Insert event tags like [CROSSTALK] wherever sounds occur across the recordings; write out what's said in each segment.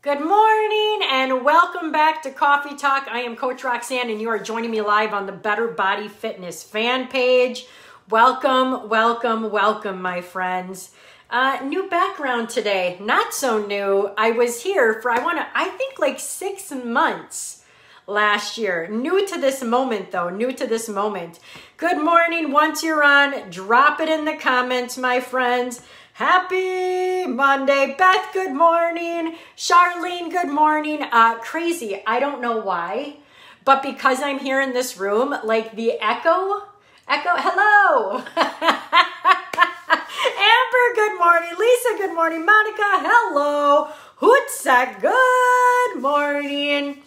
Good morning and welcome back to Coffee Talk. I am Coach Roxanne and you are joining me live on the Better Body Fitness fan page. Welcome, welcome, welcome, my friends. Uh, new background today, not so new. I was here for, I want to, I think like six months last year. New to this moment though, new to this moment. Good morning. Once you're on, drop it in the comments, my friends. Happy Monday. Beth, good morning. Charlene, good morning. Uh, crazy. I don't know why, but because I'm here in this room, like the echo, echo, hello. [LAUGHS] Amber, good morning. Lisa, good morning. Monica, hello. Hootsack, good morning.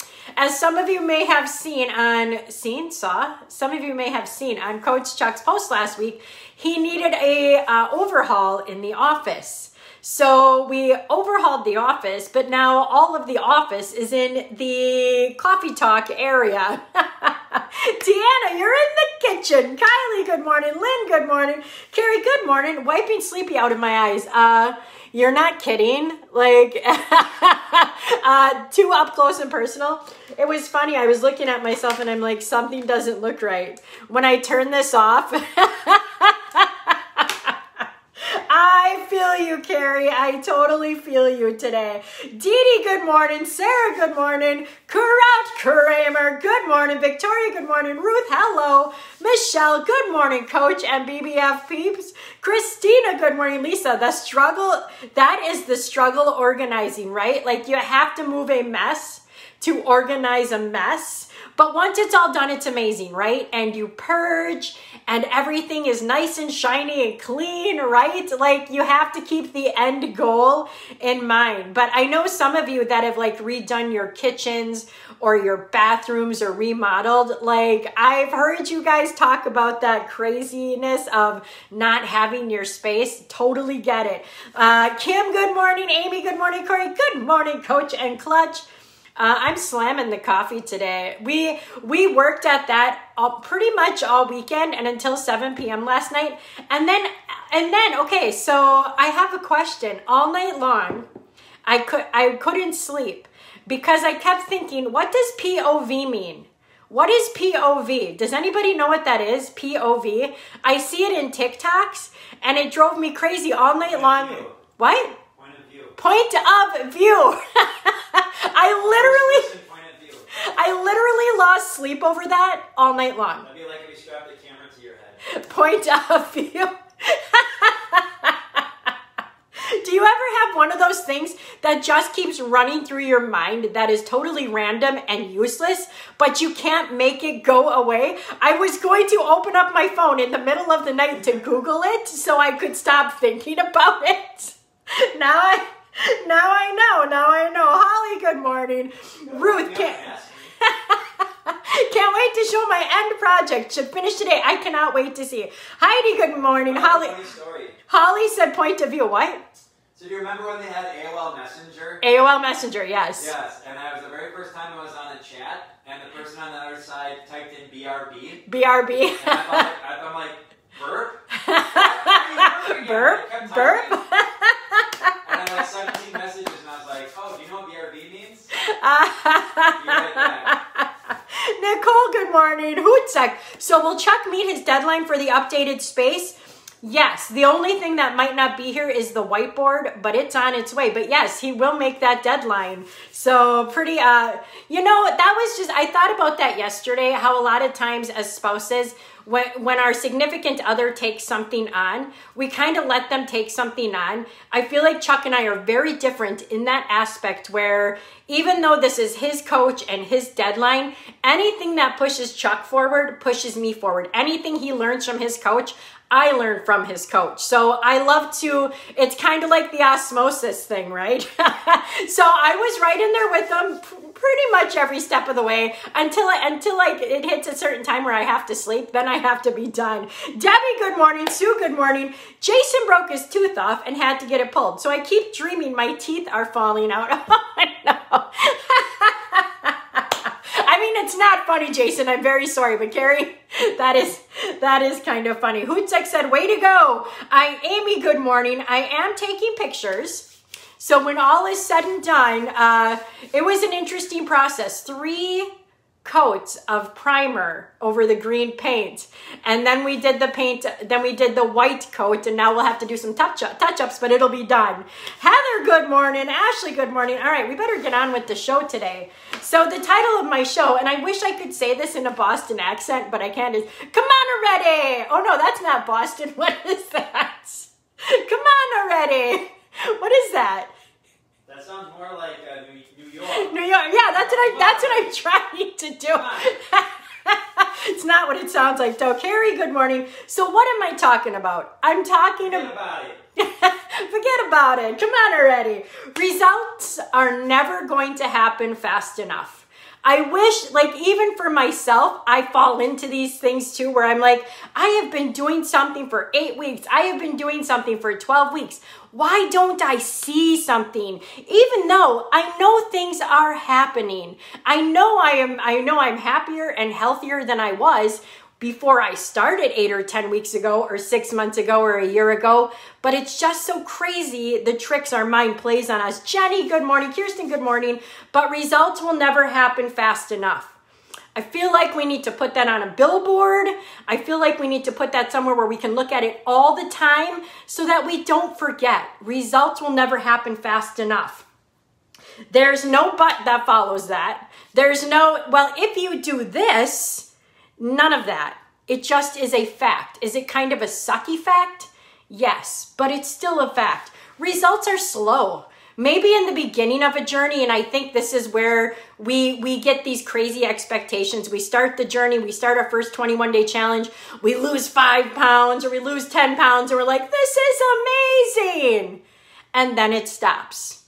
As some of you may have seen on, seen, saw, some of you may have seen on Coach Chuck's post last week, he needed a uh, overhaul in the office. So we overhauled the office, but now all of the office is in the coffee talk area. [LAUGHS] Deanna, you're in the kitchen. Kylie, good morning. Lynn, good morning. Carrie, good morning. Wiping sleepy out of my eyes. Uh, you're not kidding. Like, [LAUGHS] uh, too up close and personal. It was funny. I was looking at myself and I'm like, something doesn't look right. When I turn this off, [LAUGHS] I feel you, Carrie. I totally feel you today. Dee Dee, good morning. Sarah, good morning. Kurat Kramer, good morning. Victoria, good morning. Ruth, hello. Michelle, good morning, Coach and BBF peeps. Christina, good morning. Lisa, the struggle, that is the struggle organizing, right? Like you have to move a mess to organize a mess. But once it's all done, it's amazing, right? And you purge and everything is nice and shiny and clean, right? Like you have to keep the end goal in mind. But I know some of you that have like redone your kitchens or your bathrooms or remodeled. Like I've heard you guys talk about that craziness of not having your space. Totally get it. Uh, Kim, good morning. Amy, good morning. Corey, good morning, coach and clutch. Uh, I'm slamming the coffee today. We we worked at that all, pretty much all weekend and until 7 p.m. last night. And then and then okay, so I have a question. All night long, I could I couldn't sleep because I kept thinking, what does POV mean? What is POV? Does anybody know what that is? POV. I see it in TikToks and it drove me crazy all night long. What? Point of view. [LAUGHS] I literally, I literally lost sleep over that all night long. That'd be like if you strapped a camera to your head. Point of view. [LAUGHS] Do you ever have one of those things that just keeps running through your mind that is totally random and useless, but you can't make it go away? I was going to open up my phone in the middle of the night to Google it so I could stop thinking about it. [LAUGHS] Now I now I know. Now I know. Holly, good morning. Ruth, can't, [LAUGHS] can't wait to show my end project. Should finish today. I cannot wait to see. It. Heidi, good morning. Holly. Holly said point of view. What? So do you remember when they had AOL Messenger? AOL Messenger, yes. Yes, and that was the very first time I was on a chat, and the person on the other side typed in BRB. BRB. and I thought, I thought I'm like, burp? [LAUGHS] burp? Burp? and I like 17 messages, and I was like, oh, do you know what BRB means? [LAUGHS] Nicole, good morning. Hootsack. So will Chuck meet his deadline for the updated space? Yes, the only thing that might not be here is the whiteboard, but it's on its way. But yes, he will make that deadline. So pretty, uh, you know, that was just, I thought about that yesterday, how a lot of times as spouses, when, when our significant other takes something on, we kind of let them take something on. I feel like Chuck and I are very different in that aspect where even though this is his coach and his deadline, anything that pushes Chuck forward pushes me forward. Anything he learns from his coach, I learned from his coach. So I love to, it's kind of like the osmosis thing, right? [LAUGHS] so I was right in there with him pretty much every step of the way until until like it hits a certain time where I have to sleep, then I have to be done. Debbie, good morning. Sue, good morning. Jason broke his tooth off and had to get it pulled. So I keep dreaming my teeth are falling out. [LAUGHS] I know. [LAUGHS] Mean, it's not funny, Jason. I'm very sorry, but Carrie, [LAUGHS] that is that is kind of funny. Hootsek said, "Way to go!" I, Amy, good morning. I am taking pictures. So when all is said and done, uh, it was an interesting process. Three coats of primer over the green paint. And then we did the paint then we did the white coat and now we'll have to do some touch up, touch ups but it'll be done. Heather good morning. Ashley good morning. All right we better get on with the show today. So the title of my show and i wish i could say this in a boston accent but i can't is come on already. Oh no that's not boston. [LAUGHS] What is that? [LAUGHS] Come on already. What is that That sounds more like uh, New, York. New York. Yeah, that's what I. That's what I'm trying to do. [LAUGHS] it's not what it sounds like, though. Carrie, good morning. So, what am I talking about? I'm talking Forget about. about it. [LAUGHS] Forget about it. Come on already. Results are never going to happen fast enough. I wish, like, even for myself, I fall into these things too, where I'm like, I have been doing something for eight weeks. I have been doing something for 12 weeks. Why don't I see something? Even though I know things are happening. I know I am, I know I'm happier and healthier than I was before I started eight or 10 weeks ago, or six months ago, or a year ago. But it's just so crazy the tricks our mind plays on us. Jenny, good morning. Kirsten, good morning. But results will never happen fast enough. I feel like we need to put that on a billboard. I feel like we need to put that somewhere where we can look at it all the time so that we don't forget. Results will never happen fast enough. There's no but that follows that. There's no, well, if you do this, None of that. It just is a fact. Is it kind of a sucky fact? Yes, but it's still a fact. Results are slow. Maybe in the beginning of a journey, and I think this is where we we get these crazy expectations. We start the journey, we start our first 21 day challenge, we lose five pounds or we lose 10 pounds, and we're like, this is amazing. And then it stops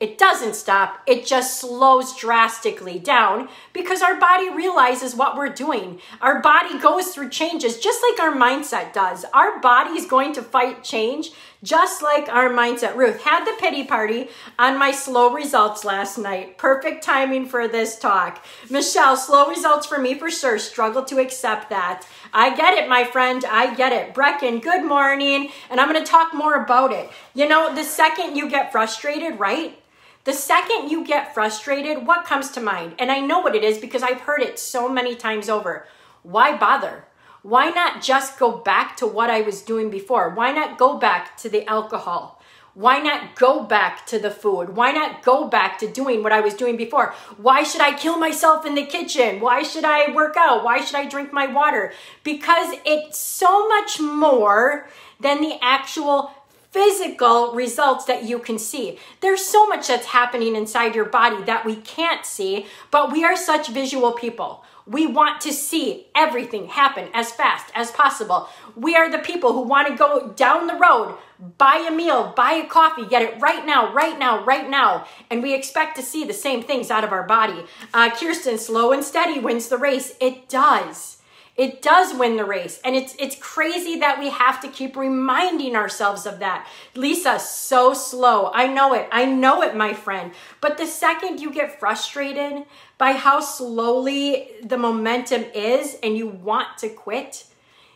it doesn't stop, it just slows drastically down because our body realizes what we're doing. Our body goes through changes just like our mindset does. Our body is going to fight change just like our mindset. Ruth had the pity party on my slow results last night. Perfect timing for this talk. Michelle, slow results for me for sure. Struggle to accept that. I get it, my friend. I get it. Brecken, good morning. And I'm going to talk more about it. You know, the second you get frustrated, right? The second you get frustrated, what comes to mind? And I know what it is because I've heard it so many times over. Why bother? Why not just go back to what I was doing before? Why not go back to the alcohol? Why not go back to the food? Why not go back to doing what I was doing before? Why should I kill myself in the kitchen? Why should I work out? Why should I drink my water? Because it's so much more than the actual physical results that you can see. There's so much that's happening inside your body that we can't see, but we are such visual people. We want to see everything happen as fast as possible. We are the people who want to go down the road, buy a meal, buy a coffee, get it right now, right now, right now. And we expect to see the same things out of our body. Uh, Kirsten, slow and steady wins the race. It does. It does win the race. And it's it's crazy that we have to keep reminding ourselves of that. Lisa, so slow. I know it. I know it, my friend. But the second you get frustrated by how slowly the momentum is and you want to quit,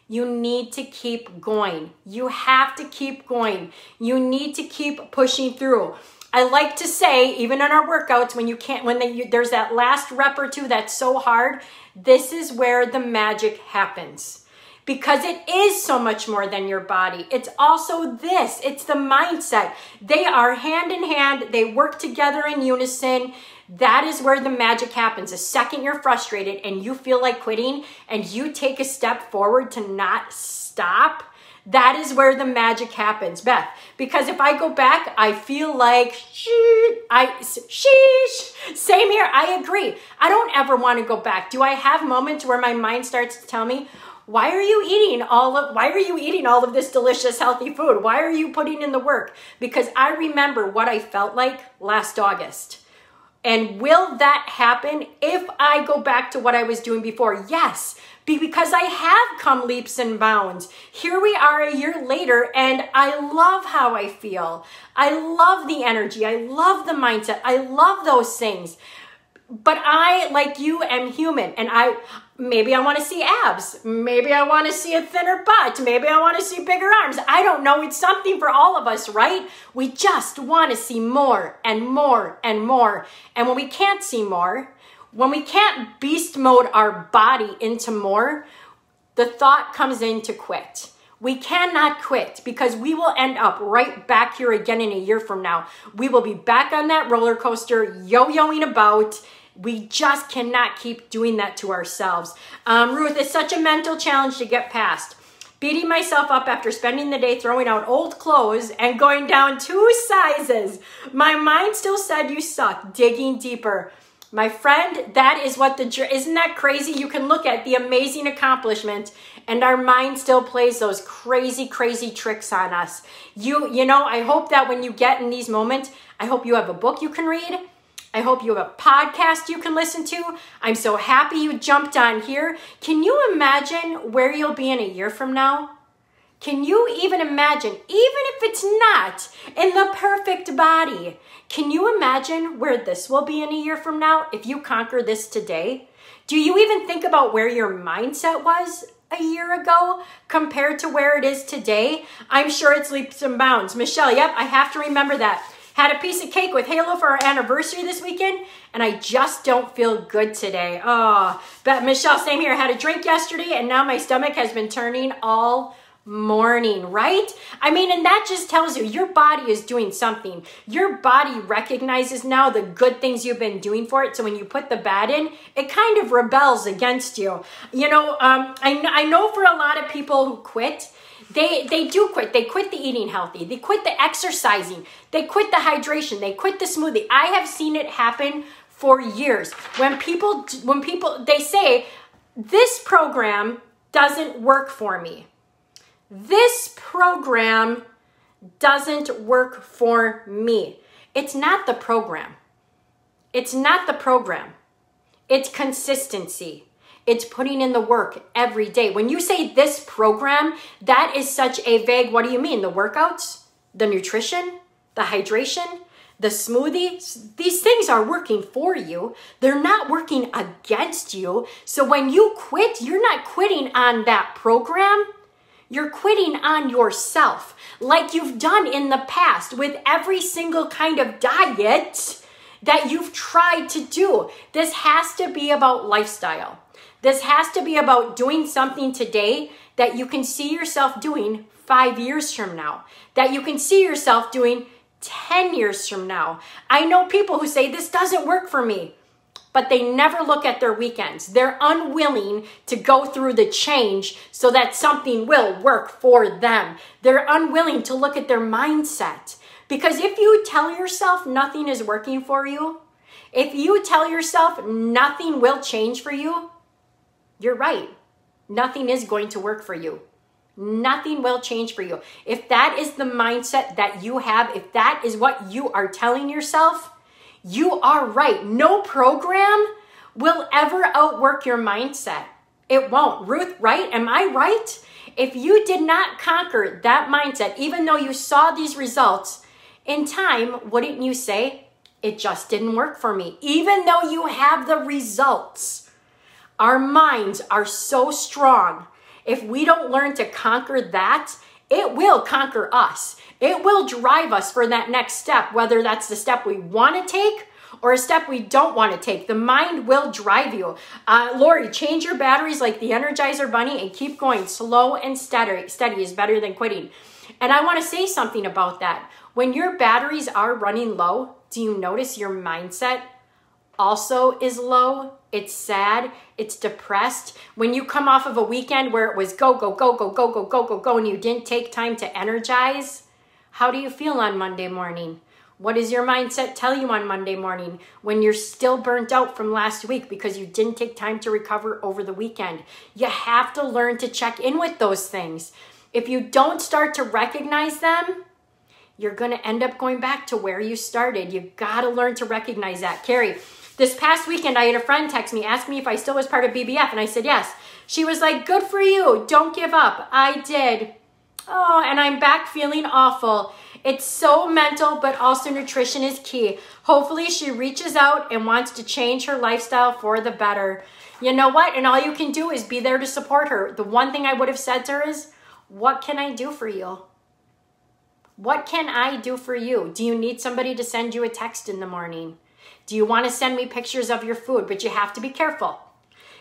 you need to keep going. You have to keep going. You need to keep pushing through. I like to say, even in our workouts, when you can't, when they, you, there's that last rep or two that's so hard, this is where the magic happens. Because it is so much more than your body. It's also this, it's the mindset. They are hand in hand, they work together in unison. That is where the magic happens. The second you're frustrated and you feel like quitting and you take a step forward to not stop, that is where the magic happens, Beth. Because if I go back, I feel like sheesh, I sheesh. Same here. I agree. I don't ever want to go back. Do I have moments where my mind starts to tell me, why are you eating all of why are you eating all of this delicious healthy food? Why are you putting in the work? Because I remember what I felt like last August. And will that happen if I go back to what I was doing before? Yes, because I have come leaps and bounds. Here we are a year later, and I love how I feel. I love the energy. I love the mindset. I love those things. But I, like you, am human, and I maybe I want to see abs. Maybe I want to see a thinner butt. Maybe I want to see bigger arms. I don't know. It's something for all of us, right? We just want to see more and more and more. And when we can't see more, when we can't beast mode our body into more, the thought comes in to quit. We cannot quit because we will end up right back here again in a year from now. We will be back on that roller coaster, yo yoing about we just cannot keep doing that to ourselves. Um, Ruth, it's such a mental challenge to get past. Beating myself up after spending the day throwing out old clothes and going down two sizes. My mind still said you suck, digging deeper. My friend, that is what the, isn't that crazy? You can look at the amazing accomplishment and our mind still plays those crazy, crazy tricks on us. You, you know, I hope that when you get in these moments, I hope you have a book you can read. I hope you have a podcast you can listen to. I'm so happy you jumped on here. Can you imagine where you'll be in a year from now? Can you even imagine, even if it's not in the perfect body, can you imagine where this will be in a year from now if you conquer this today? Do you even think about where your mindset was a year ago compared to where it is today? I'm sure it's leaps and bounds. Michelle, yep, I have to remember that. Had a piece of cake with Halo for our anniversary this weekend, and I just don't feel good today. Oh, but Michelle, same here. I had a drink yesterday, and now my stomach has been turning all morning, right? I mean, and that just tells you your body is doing something. Your body recognizes now the good things you've been doing for it. So when you put the bad in, it kind of rebels against you. You know, um, I, I know for a lot of people who quit, they they do quit. They quit the eating healthy. They quit the exercising. They quit the hydration. They quit the smoothie. I have seen it happen for years. When people when people they say this program doesn't work for me. This program doesn't work for me. It's not the program. It's not the program. It's consistency. It's putting in the work every day. When you say this program, that is such a vague, what do you mean? The workouts, the nutrition, the hydration, the smoothies, these things are working for you. They're not working against you. So when you quit, you're not quitting on that program. You're quitting on yourself, like you've done in the past with every single kind of diet that you've tried to do. This has to be about lifestyle. This has to be about doing something today that you can see yourself doing five years from now, that you can see yourself doing 10 years from now. I know people who say, This doesn't work for me, but they never look at their weekends. They're unwilling to go through the change so that something will work for them. They're unwilling to look at their mindset. Because if you tell yourself nothing is working for you, if you tell yourself nothing will change for you, you're right. Nothing is going to work for you. Nothing will change for you. If that is the mindset that you have, if that is what you are telling yourself, you are right. No program will ever outwork your mindset. It won't. Ruth, right? Am I right? If you did not conquer that mindset, even though you saw these results in time, wouldn't you say, it just didn't work for me? Even though you have the results. Our minds are so strong. If we don't learn to conquer that, it will conquer us. It will drive us for that next step, whether that's the step we want to take or a step we don't want to take. The mind will drive you. Uh, Lori, change your batteries like the Energizer Bunny and keep going. Slow and steady, steady is better than quitting. And I want to say something about that. When your batteries are running low, do you notice your mindset also is low? it's sad, it's depressed. When you come off of a weekend where it was go, go, go, go, go, go, go, go, go, and you didn't take time to energize, how do you feel on Monday morning? What does your mindset tell you on Monday morning when you're still burnt out from last week because you didn't take time to recover over the weekend? You have to learn to check in with those things. If you don't start to recognize them, you're going to end up going back to where you started. You've got to learn to recognize that. Carrie, this past weekend, I had a friend text me, ask me if I still was part of BBF, and I said yes. She was like, good for you. Don't give up. I did. Oh, and I'm back feeling awful. It's so mental, but also nutrition is key. Hopefully, she reaches out and wants to change her lifestyle for the better. You know what? And all you can do is be there to support her. The one thing I would have said to her is, What can I do for you? What can I do for you? Do you need somebody to send you a text in the morning? Do you want to send me pictures of your food? But you have to be careful.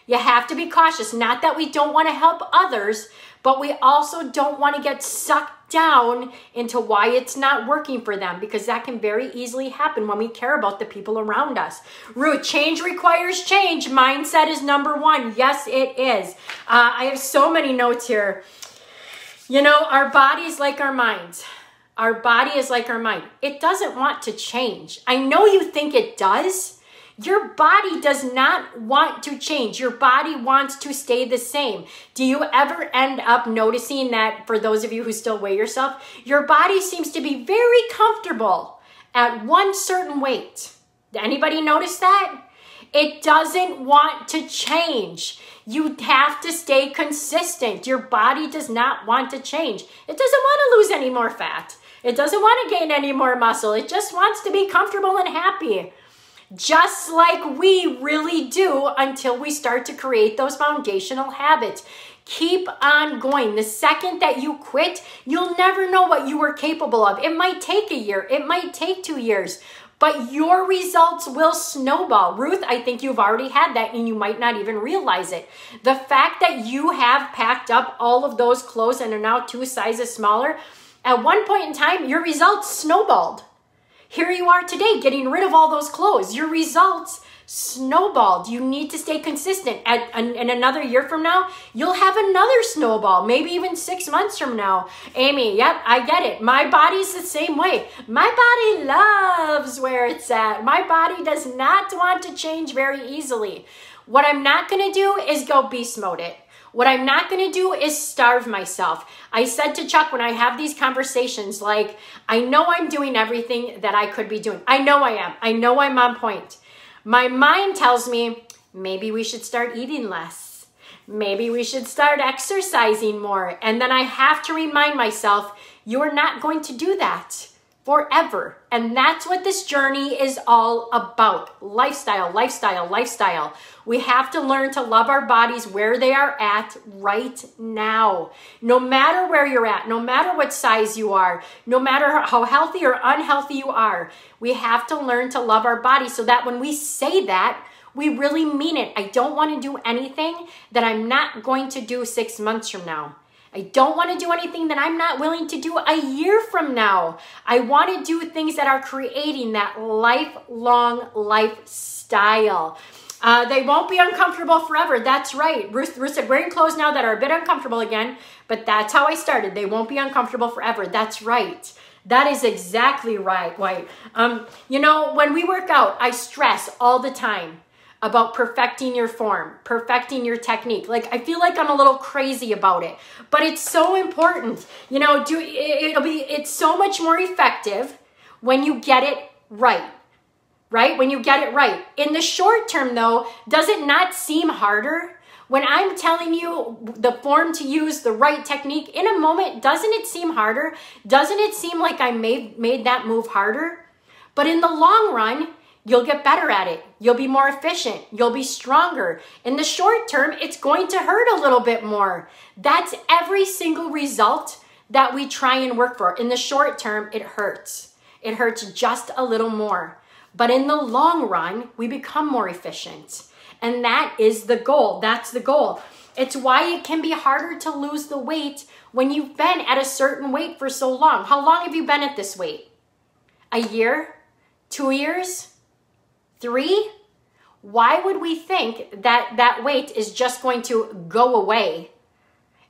You have to be cautious. Not that we don't want to help others, but we also don't want to get sucked down into why it's not working for them because that can very easily happen when we care about the people around us. Ruth, change requires change. Mindset is number one. Yes, it is. Uh, I have so many notes here. You know, our bodies like our minds. Our body is like our mind. It doesn't want to change. I know you think it does. Your body does not want to change. Your body wants to stay the same. Do you ever end up noticing that for those of you who still weigh yourself, your body seems to be very comfortable at one certain weight? Anybody notice that? It doesn't want to change. You have to stay consistent. Your body does not want to change. It doesn't want to lose any more fat. It doesn't want to gain any more muscle. It just wants to be comfortable and happy. Just like we really do until we start to create those foundational habits. Keep on going. The second that you quit, you'll never know what you were capable of. It might take a year, it might take two years, but your results will snowball. Ruth, I think you've already had that and you might not even realize it. The fact that you have packed up all of those clothes and are now two sizes smaller, at one point in time, your results snowballed. Here you are today getting rid of all those clothes. Your results snowballed. You need to stay consistent. At, in another year from now, you'll have another snowball, maybe even six months from now. Amy, yep, I get it. My body's the same way. My body loves where it's at. My body does not want to change very easily. What I'm not going to do is go beast mode it. What I'm not going to do is starve myself. I said to Chuck when I have these conversations, like, I know I'm doing everything that I could be doing. I know I am. I know I'm on point. My mind tells me maybe we should start eating less. Maybe we should start exercising more. And then I have to remind myself, you're not going to do that forever. And that's what this journey is all about lifestyle, lifestyle, lifestyle. We have to learn to love our bodies where they are at right now. No matter where you're at, no matter what size you are, no matter how healthy or unhealthy you are, we have to learn to love our bodies so that when we say that, we really mean it. I don't want to do anything that I'm not going to do six months from now. I don't want to do anything that I'm not willing to do a year from now. I want to do things that are creating that lifelong lifestyle. Uh, they won't be uncomfortable forever. That's right. Ruth, Ruth said, wearing clothes now that are a bit uncomfortable again, but that's how I started. They won't be uncomfortable forever. That's right. That is exactly right, White. Um, you know, when we work out, I stress all the time about perfecting your form, perfecting your technique. Like I feel like I'm a little crazy about it, but it's so important. You know, do it'll be it's so much more effective when you get it right. Right? When you get it right. In the short term though, does it not seem harder? When I'm telling you the form to use, the right technique, in a moment, doesn't it seem harder? Doesn't it seem like I made, made that move harder? But in the long run, You'll get better at it. You'll be more efficient. You'll be stronger. In the short term, it's going to hurt a little bit more. That's every single result that we try and work for. In the short term, it hurts. It hurts just a little more. But in the long run, we become more efficient. And that is the goal. That's the goal. It's why it can be harder to lose the weight when you've been at a certain weight for so long. How long have you been at this weight? A year? Two years? Three, why would we think that that weight is just going to go away?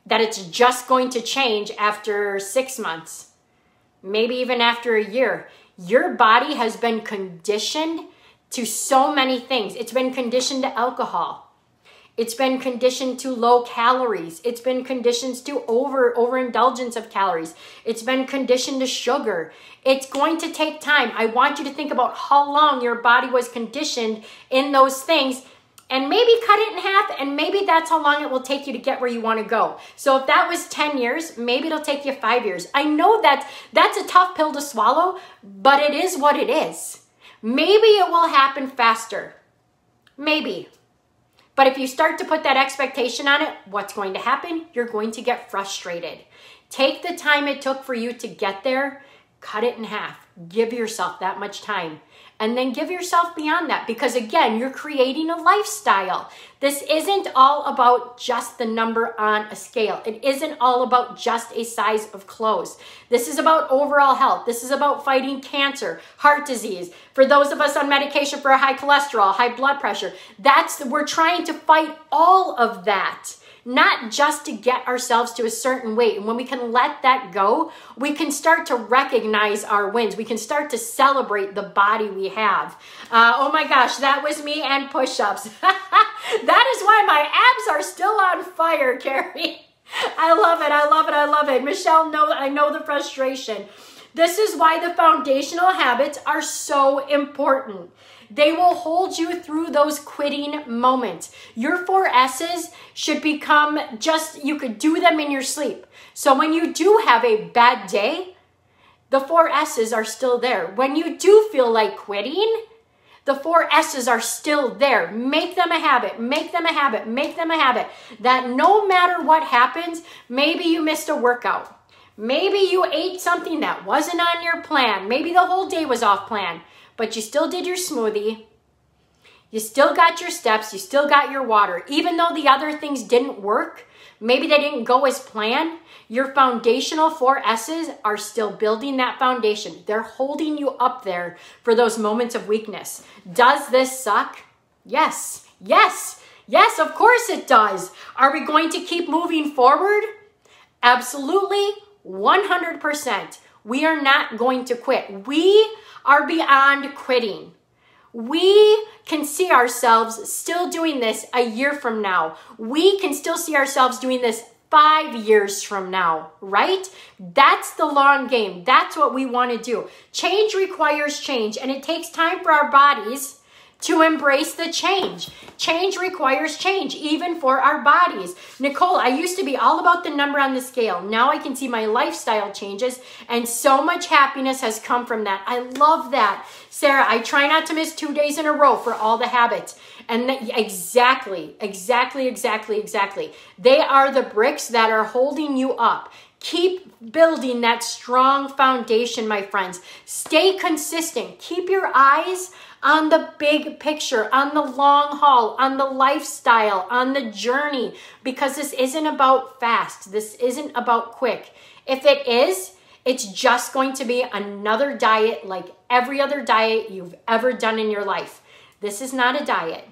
That it's just going to change after six months, maybe even after a year? Your body has been conditioned to so many things. It's been conditioned to alcohol. It's been conditioned to low calories. It's been conditioned to over overindulgence of calories. It's been conditioned to sugar. It's going to take time. I want you to think about how long your body was conditioned in those things and maybe cut it in half and maybe that's how long it will take you to get where you want to go so if that was 10 years maybe it'll take you five years i know that that's a tough pill to swallow but it is what it is maybe it will happen faster maybe but if you start to put that expectation on it what's going to happen? You're going to get frustrated. Take the time it took for you to get there. Cut it in half. Give yourself that much time and then give yourself beyond that because again, you're creating a lifestyle. This isn't all about just the number on a scale. It isn't all about just a size of clothes. This is about overall health. This is about fighting cancer, heart disease. For those of us on medication for high cholesterol, high blood pressure, that's we're trying to fight all of that not just to get ourselves to a certain weight. And when we can let that go, we can start to recognize our wins. We can start to celebrate the body we have. Uh, oh my gosh, that was me and push ups. [LAUGHS] that is why my abs are still on fire, [LAUGHS] Carrie. I love it. I love it. I love it. Michelle, know I know the frustration. This is why the foundational habits are so important. They will hold you through those quitting moments. Your four S's should become just, you could do them in your sleep. So when you do have a bad day, the four S's are still there. When you do feel like quitting, the four S's are still there. Make them a habit, make them a habit, make them a habit. That no matter what happens, maybe you missed a workout. Maybe you ate something that wasn't on your plan. Maybe the whole day was off plan but you still did your smoothie. You still got your steps, you still got your water. Even though the other things didn't work, maybe they didn't go as planned, your foundational four S's are still building that foundation. They're holding you up there for those moments of weakness. Does this suck? Yes, yes, yes, of course it does. Are we going to keep moving forward? Absolutely, 100%. We are not going to quit. We are beyond quitting. We can see ourselves still doing this a year from now. We can still see ourselves doing this five years from now, right? That's the long game. That's what we want to do. Change requires change, and it takes time for our bodies to embrace the change. Change requires change, even for our bodies. Nicole, I used to be all about the number on the scale. Now I can see my lifestyle changes, and so much happiness has come from that. I love that. Sarah, I try not to miss two days in a row for all the habits. And that, exactly, exactly, exactly, exactly. They are the bricks that are holding you up. Keep building that strong foundation, my friends. Stay consistent. Keep your eyes on the big picture, on the long haul, on the lifestyle, on the journey, because this isn't about fast. This isn't about quick. If it is, it's just going to be another diet like every other diet you've ever done in your life. This is not a diet.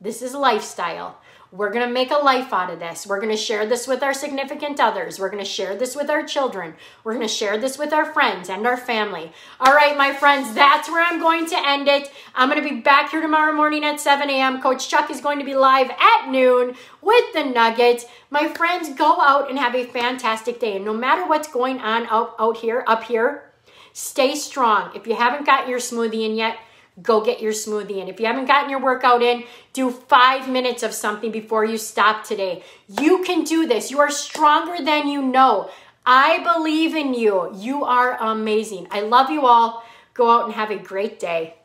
This is a lifestyle. We're going to make a life out of this. We're going to share this with our significant others. We're going to share this with our children. We're going to share this with our friends and our family. All right, my friends, that's where I'm going to end it. I'm going to be back here tomorrow morning at 7 a.m. Coach Chuck is going to be live at noon with the Nuggets. My friends, go out and have a fantastic day. And no matter what's going on out, out here, up here, stay strong. If you haven't got your smoothie in yet, go get your smoothie in. If you haven't gotten your workout in, do five minutes of something before you stop today. You can do this. You are stronger than you know. I believe in you. You are amazing. I love you all. Go out and have a great day.